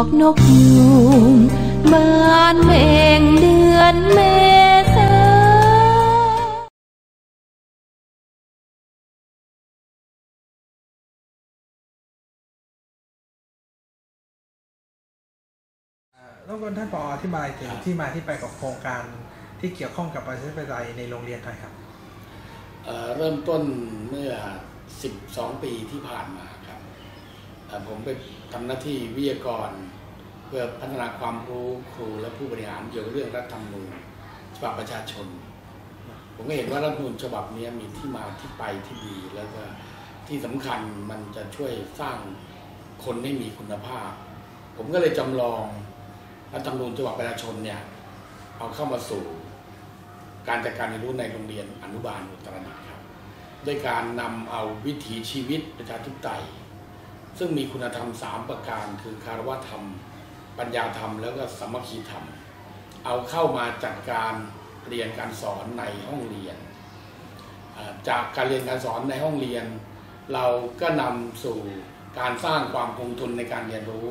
อกนกยูงบานเบ่งเดือนเมษารบกวนท่านปออธิบายถึงที่มาที่ไปของโครงการที่เกี่ยวข้องกับประชาธิปไตยในโรงเรียนหน่อยครับเอ่อเริ่มต้นเมื่อ 12 ปีที่ผ่านมาครับเอ่อ ผมไปทำหน้าที่วิทยากร เพื่อพัฒนาความรู้ครูและผู้บริหารเกี่ยวกับเรื่องรัฐธรรมนูญฉบับประชาชน ผมก็เห็นว่ารัฐธรรมนูญฉบับนี้มีที่มาที่ไปที่ดี แล้วก็ที่สำคัญมันจะช่วยสร้างคนให้มีคุณภาพ ผมก็เลยจำลองรัฐธรรมนูญฉบับประชาชนเนี่ยเอาเข้ามาสู่การจัดการเรียนรู้ในโรงเรียนอนุบาลอุตรดิตถ์ครับด้วยการนำเอาวิถีชีวิตประชาธิปไตย ซึ่งมีคุณธรรมสามประการ คือคารวะธรรม ปัญญาธรรม แล้วก็สมัคคีธรรม เอาเข้ามาจัดการเรียนการสอนในห้องเรียน จากการเรียนการสอนในห้องเรียน เราก็นำสู่การสร้างความคงทุนในการเรียนรู้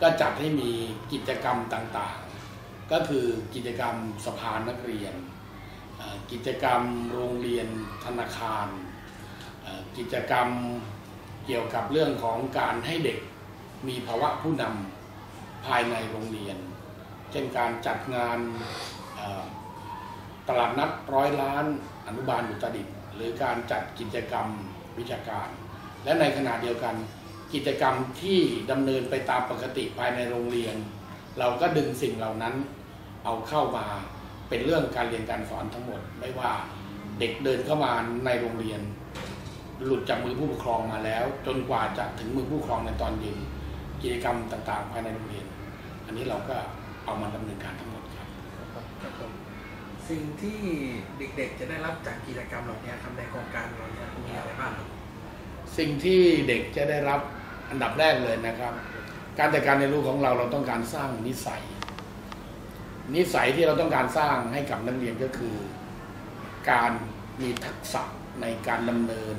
ก็จัดให้มีกิจกรรมต่างๆ ก็คือกิจกรรมสภานักเรียน กิจกรรมโรงเรียนธนาคาร กิจกรรม เกี่ยวกับเรื่องของการให้เด็กมีภาวะผู้นำภายในโรงเรียน เช่นการจัดงานตลาดนัดร้อยล้านอนุบาลอุตรดิตหรือการจัดกิจกรรมวิชาการ และในขณะเดียวกันกิจกรรมที่ดำเนินไปตามปกติภายในโรงเรียน เราก็ดึงสิ่งเหล่านั้นเอาเข้ามาเป็นเรื่องการเรียนการสอนทั้งหมด ไม่ว่าเด็กเดินเข้ามาในโรงเรียน หลุดจากมือผู้ปกครองมาแล้ว จนกว่าจะถึงมือผู้ปกครองในตอนเย็นกิจกรรมต่างๆภายในโรงเรียน อันนี้เราก็เอามาดำเนินการทั้งหมดครับครับผมสิ่งที่เด็กๆ จะได้รับจากกิจกรรมเหล่านี้ครับในโครงการเราเนี่ยมีอะไรบ้างครับสิ่งที่เด็กจะได้รับอันดับแรกเลยนะครับ การจัดการในรู้ของเราเราต้องการสร้างนิสัย นิสัยที่เราต้องการสร้างให้กับนักเรียนก็คือ การมีทักษะในการดำเนิน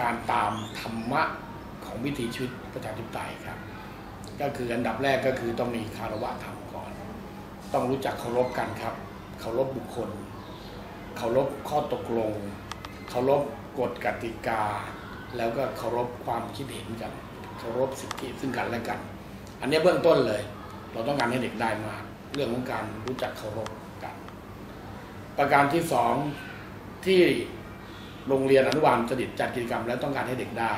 การตามธรรมะของวิถีชีวิตประชาธิปไตยครับ ก็คืออันดับแรกก็คือต้องมีคารวะธรรมก่อน ต้องรู้จักเคารพกันครับเคารพบุคคลเคารพข้อตกลงเคารพกฎกติกา แล้วก็เคารพความคิดเห็นกันเคารพสิทธิซึ่งกันและกัน อันนี้เบื้องต้นเลย เราต้องการให้เด็กได้มาเรื่องของการรู้จักเคารพกัน ประการที่สองที่ โรงเรียนอนุบาลจดิตจัดกิจกรรมแล้วต้องการให้เด็กได้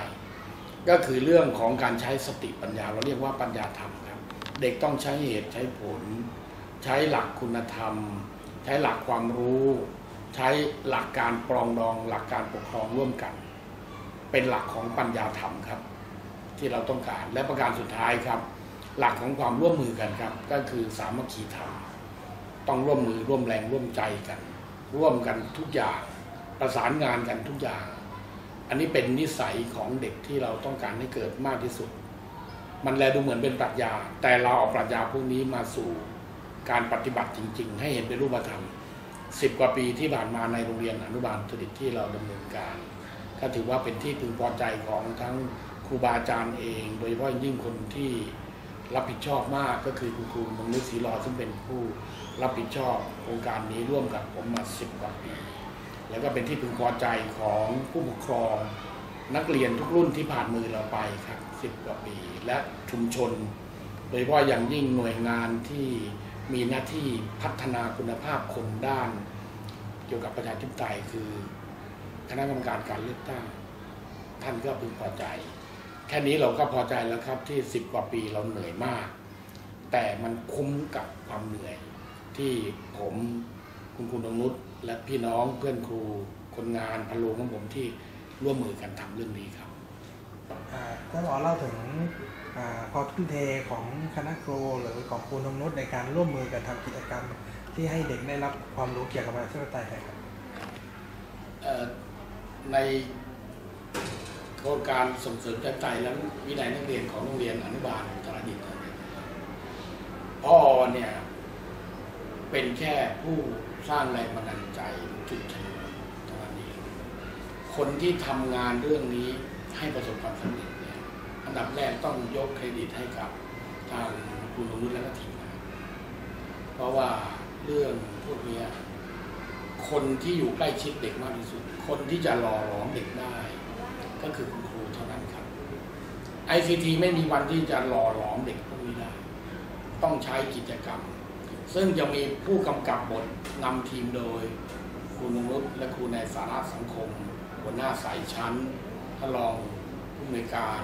ก็คือเรื่องของการใช้สติปัญญา เราเรียกว่าปัญญาธรรมครับ เด็กต้องใช้เหตุใช้ผล ใช้หลักคุณธรรม ใช้หลักความรู้ ใช้หลักการปรองดอง หลักการปกครองร่วมกัน เป็นหลักของปัญญาธรรมครับ ที่เราต้องการและประการสุดท้ายครับ หลักของความร่วมมือกันครับ ก็คือสามัคคีธรรมต้องร่วมมือร่วมแรงร่วมใจกัน ร่วมกันทุกอย่าง ประสานงานกันทุกอย่าง อันนี้เป็นนิสัยของเด็กที่เราต้องการให้เกิดมากที่สุด มันแลดูเหมือนเป็นปรัชญา แต่เราเอาปรัชญาพวกนี้มาสู่การปฏิบัติจริง ๆ ให้เห็นเป็นรูปธรรมสิบกว่าปีที่ผ่านมาในโรงเรียนอนุบาลสดิตที่เราดำเนินการ ก็ถือว่าเป็นที่พึงพอใจของทั้งครูบาอาจารย์เอง โดยเฉพาะยิ่งคนที่รับผิดชอบมากก็คือคุณครูมงคลศรีรอซึ่งเป็นผู้รับผิดชอบโครงการนี้ร่วมกับผมมาสิบกว่าปี แล้วก็เป็นที่พึงพอใจของผู้ปกครอง นักเรียนทุกรุ่นที่ผ่านมือเราไปครับสิบกว่าปีและชุมชน โดยเฉพาะอย่างยิ่งหน่วยงานที่มีหน้าที่พัฒนาคุณภาพคนด้าน เกี่ยวกับประชาธิปไตยคือคณะกรรมการการเลือกตั้ง ท่านก็พึงพอใจ แค่นี้เราก็พอใจแล้วครับที่สิบกว่าปีเราเหนื่อยมาก แต่มันคุ้มกับความเหนื่อยที่ผม คุณครูนงนุชและพี่น้องเพื่อนครูคนงานพะโลงของผมที่ร่วมมือกันทำเรื่องนี้ครับอ่าท่านผอเล่าถึงอาความทุ่มเทของคณะครูหรือของครูนงนุชในการร่วมมือกันทำกิจกรรม ที่ให้เด็กได้รับความรู้เกี่ยวกับประชาธิปไตยครับเอ่อในโครงการส่งเสริมใจใจและวินัยนักเรียนของโรงเรียนอนุบาลอุตรดิตถ์เนี่ยพ่อเนี่ยเป็นแค่ผู้ สร้างแรงบันดาลใจจุดชนวนเท่านั้นเองคนที่ทำงานเรื่องนี้ให้ประสบความสำเร็จเนี่ยอันดับแรกต้องยกเครดิตให้กับทางคุณนุชและทีมงานเพราะว่าเรื่องพวกเนี้ยคนที่อยู่ใกล้ชิดเด็กมากที่สุด คนที่จะหล่อหลอมเด็กได้ ก็คือคุณครูเท่านั้นครับ ICT ไม่มีวันที่จะหล่อหลอมเด็กพวกนี้ได้ ต้องใช้กิจกรรม ซึ่งจะมีผู้กำกับบทนำทีมโดยครูนงนุชและครูในสาระสังคม หัวหน้าสายชั้นท่ารองผู้อำนการ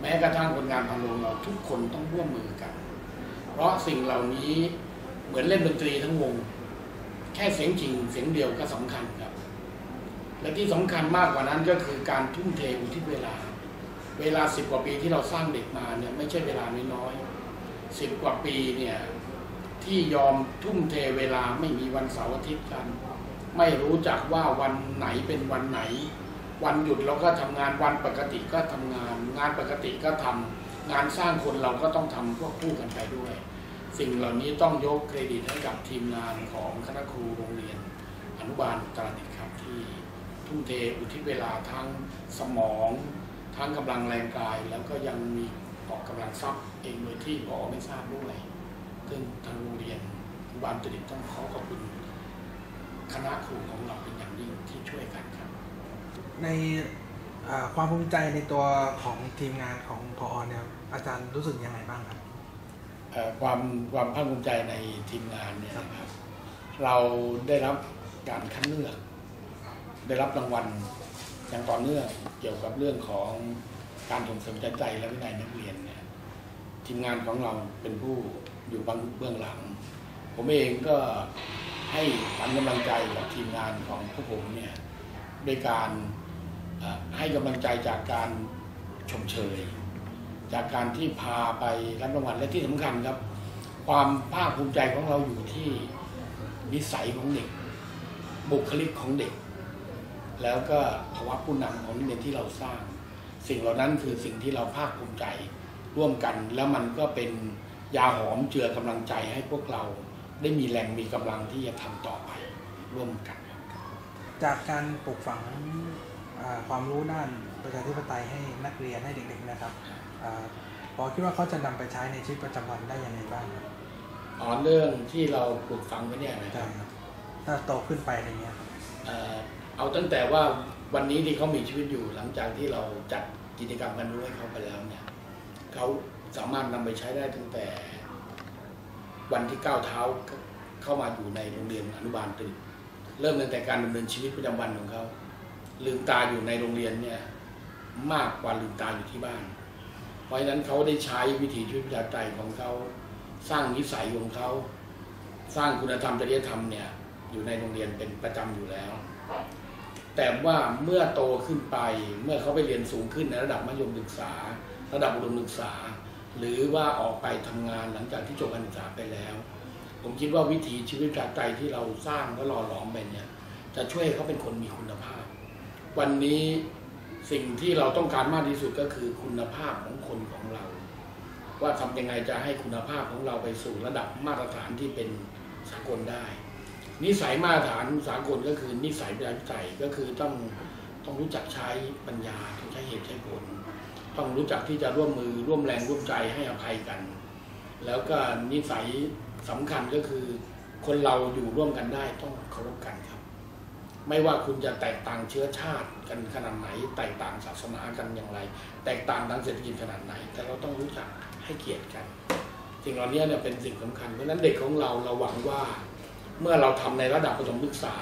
แม้กระทั่งคนงานพันโรงเราทุกคนต้องร่วมมือกัน เพราะสิ่งเหล่านี้เหมือนเล่นดนตรีทั้งวง แค่เสียงจริงเสียงเดียวก็สำคัญครับ และที่สำคัญมากกว่านั้นก็คือการทุ่มเทอุทิศเวลา เวลาสิบกว่าปีที่เราสร้างเด็กมาเนี่ยไม่ใช่เวลาน้อยๆสิบกว่าปีเนี่ย ที่ยอมทุ่มเทเวลาไม่มีวันเสาร์อาทิตย์กัน ไม่รู้จักว่าวันไหนเป็นวันไหน วันหยุดเราก็ทำงานวันปกติก็ทำงาน งานปกติก็ทำงานสร้างคนเราก็ต้องทำควบคู่กันไปด้วย สิ่งเหล่านี้ต้องยกเครดิตให้กับทีมงานของคณะครูโรงเรียน อนุบาลตราดิตครับที่ทุ่มเทอุทิศเวลาทั้งสมอง ทั้งกำลังแรงกายแล้วก็ยังมีออกกำลังทรัพย์เองโดยที่พอไม่ทราบด้วย ซึ่งทางโรงเรียนอนุบาลตราดิตต้องขอขอบคุณคณะครูของเราเป็นอย่างยิ่งที่ช่วยกันครับ ในอ่าความภูมิใจในตัวของทีมงานของพอเนี่ยอาจารย์รู้สึกยังไงบ้างครับเอ่อความความภาคภูมิใจในทีมงานเนี่ยนะครับ เราได้รับการคัดเลือก ได้รับรางวัลอย่างต่อเนื่องเกี่ยวกับเรื่องของการส่งเสริมใจใจและวินัยนักเรียนเนี่ยทีมงานของเราเป็นผู้ อยู่เบื้องหลัง ผมเองก็ให้ขวัญกำลังใจกับทีมงานของพวกผมเนี่ยด้วยการให้กำลังใจจากการชมเชย จากการที่พาไปรับรางวัลและที่สำคัญครับ ความภาคภูมิใจของเราอยู่ที่นิสัยของเด็ก บุคลิกของเด็ก แล้วก็ภาวะผู้นำของนักเรียนที่เราสร้าง สิ่งเหล่านั้นคือสิ่งที่เราภาคภูมิใจร่วมกัน แล้วมันก็เป็น ยาหอมเจือกำลังใจให้พวกเราได้มีแรงมีกำลังที่จะทำต่อไปร่วมกันครับจากการปลูกฝังอ่าความรู้ด้านประชาธิปไตยให้นักเรียนให้เด็กๆนะครับอาพอคิดว่าเขาจะนำไปใช้ในชีวิตประจำวันได้ยังไงบ้างครับอ๋อเรื่องที่เราปลูกฝังไว้เนี่ยนะคใช่รับครับถ้าโตขึ้นไปอะไรเงี้ยครับเอ่อเอาตั้งแต่ว่าวันนี้ที่เขามีชีวิตอยู่หลังจากที่เราจัดกิจกรรมกันรู้ให้เขาไปแล้วเนี่ยเขา สามารถนำไปใช้ได้ตั้งแต่วันที่ก้าวเท้าเข้ามาอยู่ในโรงเรียนอนุบาลตรีเริ่มตั้งแต่การดำเนินชีวิตประจำวันของเขาลืมตาอยู่ในโรงเรียนเนี่ยมากกว่าลืมตาอยู่ที่บ้าน เพราะฉะนั้นเขาได้ใช้วิถีชีวิตประชาธิปไตยของเขาสร้างนิสัยของเขาสร้างคุณธรรมจริยธรรมเนี่ยอยู่ในโรงเรียนเป็นประจำอยู่แล้ว แต่ว่าเมื่อโตขึ้นไปเมื่อเขาไปเรียนสูงขึ้นในระดับมัธยมศึกษา ระดับอุดมศึกษา หรือว่าออกไปทำงานหลังจากที่จบการศึกษาไปแล้ว ผมคิดว่าวิถีชีวิตจากใจที่เราสร้างและหล่อหลอมไปเนี่ยจะช่วยเขาเป็นคนมีคุณภาพ วันนี้สิ่งที่เราต้องการมากที่สุดก็คือคุณภาพของคนของเรา ว่าทำยังไงจะให้คุณภาพของเราไปสู่ระดับมาตรฐานที่เป็นสากลได้ นิสัยมาตรฐานสากลก็คือนิสัยประชาธิปไตยก็คือต้องต้องรู้จักใช้ปัญญาต้องใช้เหตุใช้ผล ต้องรู้จักที่จะร่วมมือร่วมแรงร่วมใจให้อภัยกัน แล้วก็นิสัยสำคัญก็คือคนเราอยู่ร่วมกันได้ต้องเคารพกันครับ ไม่ว่าคุณจะแตกต่างเชื้อชาติกันขนาดไหน แตกต่างศาสนากันอย่างไร แตกต่างทางเศรษฐกิจขนาดไหน แต่เราต้องรู้จักให้เกียรติกันสิ่งเหล่านี้เนี่ยเป็นสิ่งสำคัญเพราะฉะนั้นเด็กของเราเราหวังว่าเมื่อเราทำในระดับประถมศึกษา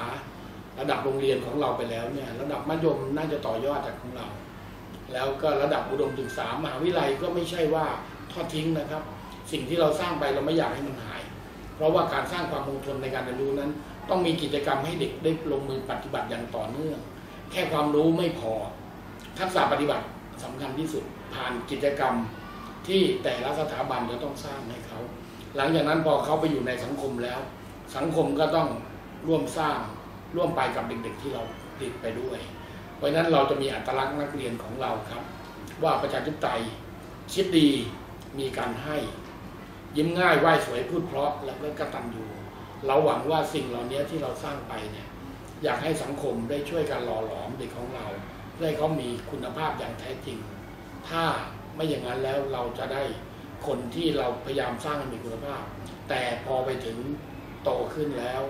ระดับโรงเรียนของเราไปแล้วเนี่ยระดับมัธยมน่าจะต่อยอดจากของเรา แล้วก็ระดับอุดมศึกษามหาวิทยาลัยก็ไม่ใช่ว่าทอดทิ้งนะครับ สิ่งที่เราสร้างไปเราไม่อยากให้มันหาย เพราะว่าการสร้างความคงทนในการเรียนรู้นั้น ต้องมีกิจกรรมให้เด็กได้ลงมือปฏิบัติอย่างต่อเนื่อง แค่ความรู้ไม่พอ ทักษะปฏิบัติสำคัญที่สุดผ่านกิจกรรมที่แต่ละสถาบันจะต้องสร้างให้เขาหลังจากนั้นพอเขาไปอยู่ในสังคมแล้ว สังคมก็ต้องร่วมสร้างร่วมไปกับเด็กๆที่เราติดไปด้วย เพราะฉะนั้นเราจะมีอัตลักษณ์นักเรียนของเราครับ ว่าประชาธิปไตยคิดดีมีการให้ ยิ้มง่ายไหว้สวยพูดเพราะแล้วก็กตัญญูเราหวังว่าสิ่งเหล่านี้ที่เราสร้างไปเนี่ยอยากให้สังคมได้ช่วยกันหล่อหลอมเด็กของเราเพื่อให้เขามีคุณภาพอย่างแท้จริง ถ้าไม่อย่างนั้นแล้วเราจะได้คนที่เราพยายามสร้างให้มีคุณภาพ แต่พอไปถึงโตขึ้นแล้ว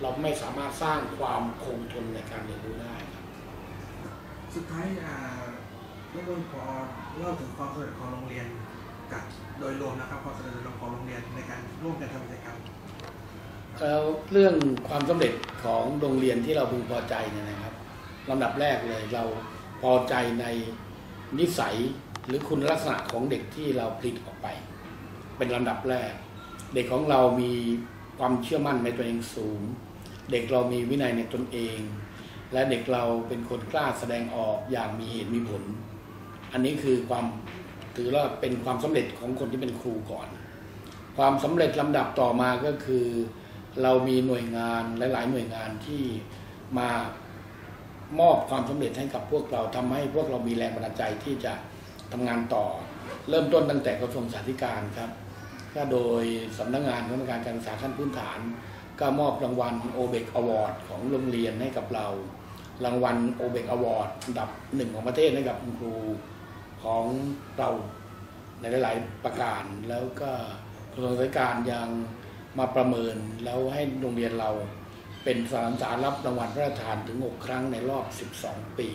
เราไม่สามารถสร้างความคงทนในการเรียนรู้ได้ สุดท้ายอ่าเรื่องพอเล่าถึงความสำเร็จของโรงเรียนกับโดยรวมนะครับความสำเร็จโดยรวมของโรงเรียนในการร่วมกันทำกิจกรรมแล้วเรื่องความสำเร็จของโรงเรียนที่เราพึงพอใจเนี่ยนะครับลำดับแรกเลยเราพอใจในนิสัยหรือคุณลักษณะของเด็กที่เราผลิตออกไป เป็นลำดับแรก เด็กของเรามีความเชื่อมั่นในตัวเองสูง เด็กเรามีวินัยในตนเอง และเด็กเราเป็นคนกล้าแสดงออกอย่างมีเหตุมีผล อันนี้คือความถือว่าเป็นความสำเร็จของคนที่เป็นครูก่อน ความสำเร็จลำดับต่อมาก็คือ เรามีหน่วยงานหลาย ๆ หน่วยงานที่มามอบความสำเร็จให้กับพวกเราทำให้พวกเรามีแรงบันดาลใจที่จะทำงานต่อ เริ่มต้นตั้งแต่กระทรวงศึกษาธิการครับก็โดยสำนักงานคณะกรรมการการศึกษาขั้นพื้นฐาน ก็มอบรางวัล OBEC Award ของโรงเรียนให้กับเรา รางวัล OBEC Award อันดับหนึ่งของประเทศให้กับคุณครูของเราในหลาย ๆ ประการ แล้วก็กระทรวงศึกษาธิการยังมาประเมินแล้วให้โรงเรียนเราเป็นสานศึกษารับรางวัลพระราชทานถึง 6 ครั้งในรอบ 12 ปี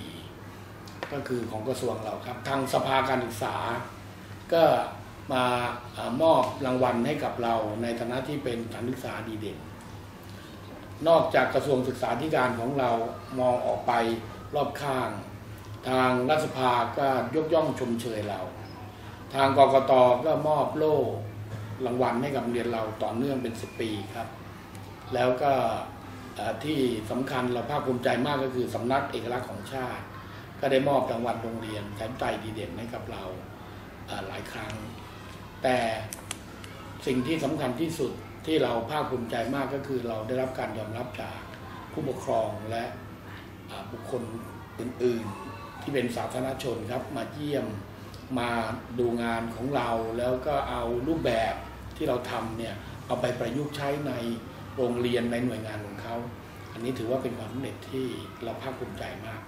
ก็คือของกระทรวงเราครับ ทางสภาการศึกษา ก็มาอามอบรางวัลให้กับเราในฐานะที่เป็นสถานศึกษาดีเด่น นอกจากกระทรวงศึกษาธิการของเรามองออกไปรอบข้าง ทางรัฐสภาก็ยกย่องชมเชยเรา ทางกกตก็มอบโล่รางวัลให้กับเรียนเราต่อเนื่องเป็น10ปีครับ แล้วก็ที่สำคัญเราภาคภูมิใจมากก็คือสำนักเอกลักษณ์ของชาติ ก็ได้มอบรางวัลโรงเรียนแทนใจดีเด่นให้กับเราหลายครั้ง แต่สิ่งที่สำคัญที่สุด ที่เราภาคภูมิใจมากก็คือเราได้รับการยอมรับจากผู้ปกครองและบุคคลอื่น ๆ ที่เป็นสาธารณชนครับมาเยี่ยมมาดูงานของเราแล้วก็เอารูปแบบที่เราทำเนี่ยเอาไปประยุกต์ใช้ในโรงเรียนในหน่วยงานของเขา อันนี้ถือว่าเป็นความสำเร็จที่เราภาคภูมิใจมาก